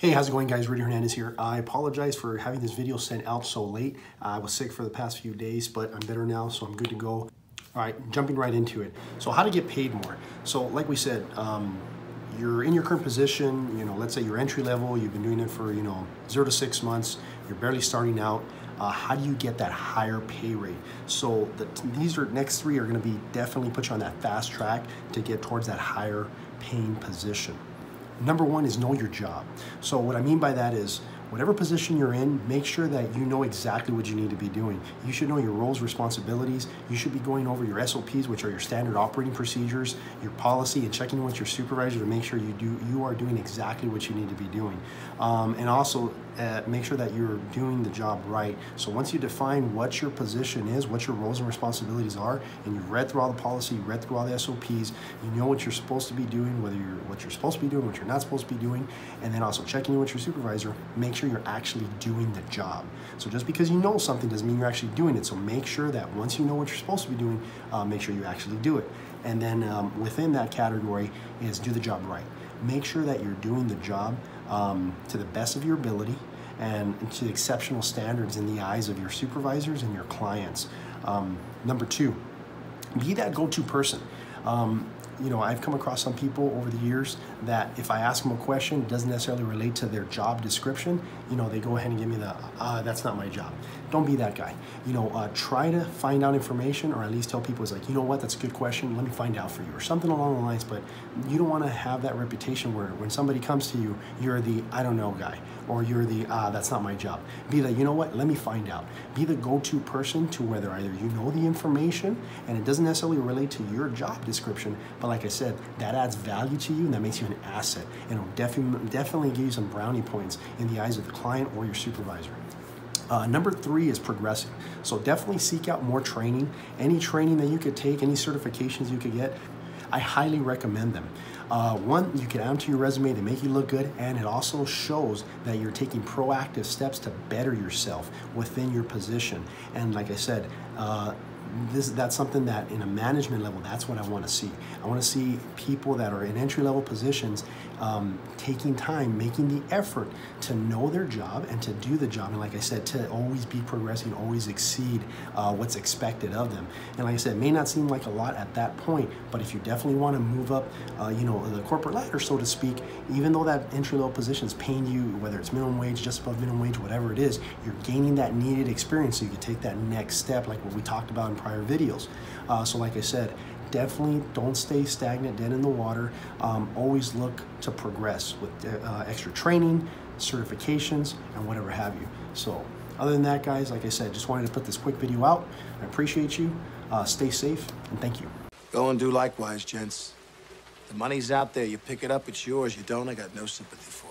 Hey, how's it going guys? Rudy Hernandez here. I apologize for having this video sent out so late. I was sick for the past few days, but I'm better now, so I'm good to go. All right, jumping right into it. So how to get paid more. So like we said, um, you're in your current position, you know, let's say you're entry level, you've been doing it for, you know, zero to six months, you're barely starting out. Uh, how do you get that higher pay rate? So the, these are next three are gonna be definitely put you on that fast track to get towards that higher paying position. Number one is know your job. So what I mean by that is whatever position you're in, make sure that you know exactly what you need to be doing. You should know your roles, responsibilities. You should be going over your SOPs, which are your standard operating procedures, your policy, and checking with your supervisor to make sure you do you are doing exactly what you need to be doing. Um, and also uh, make sure that you're doing the job right. So once you define what your position is, what your roles and responsibilities are, and you've read through all the policy, you read through all the SOPs, you know what you're supposed to be doing, whether you're what you're supposed to be doing, what you're not supposed to be doing, and then also checking in with your supervisor, make sure you're actually doing the job. So just because you know something doesn't mean you're actually doing it. So make sure that once you know what you're supposed to be doing, uh, make sure you actually do it. And then um, within that category is do the job right. Make sure that you're doing the job um, to the best of your ability and to exceptional standards in the eyes of your supervisors and your clients. Um, number two, be that go-to person. Um, you know, I've come across some people over the years that if I ask them a question, it doesn't necessarily relate to their job description, you know, they go ahead and give me the, uh, that's not my job. Don't be that guy. You know, uh, try to find out information or at least tell people it's like, you know what, that's a good question, let me find out for you or something along the lines, but you don't want to have that reputation where when somebody comes to you, you're the I don't know guy or you're the uh, that's not my job. Be the, you know what, let me find out. Be the go-to person to whether either you know the information and it doesn't necessarily relate to your job description, but like I said, that adds value to you and that makes you an asset. And it'll definitely, definitely give you some brownie points in the eyes of the client or your supervisor. Uh, number three is progressing. So definitely seek out more training. Any training that you could take, any certifications you could get, I highly recommend them. Uh, one, you can add them to your resume, they make you look good, and it also shows that you're taking proactive steps to better yourself within your position. And like I said, uh, this that's something that in a management level that's what i want to see. I want to see people that are in entry level positions um, taking time making the effort to know their job and to do the job. And like i said to always be progressing always exceed uh, what's expected of them. And like i said it may not seem like a lot at that point but if you definitely want to move up uh, you know the corporate ladder so to speak even though that entry level position is paying you whether it's minimum wage just above minimum wage whatever it is you're gaining that needed experience so you can take that next step like what we talked about in prior videos. Uh, so like I said, definitely don't stay stagnant, dead in the water. Um, always look to progress with uh, extra training, certifications, and whatever have you. So other than that, guys, like I said, just wanted to put this quick video out. I appreciate you. Uh, stay safe, and thank you. Go and do likewise, gents. The money's out there. You pick it up, it's yours. You don't, I got no sympathy for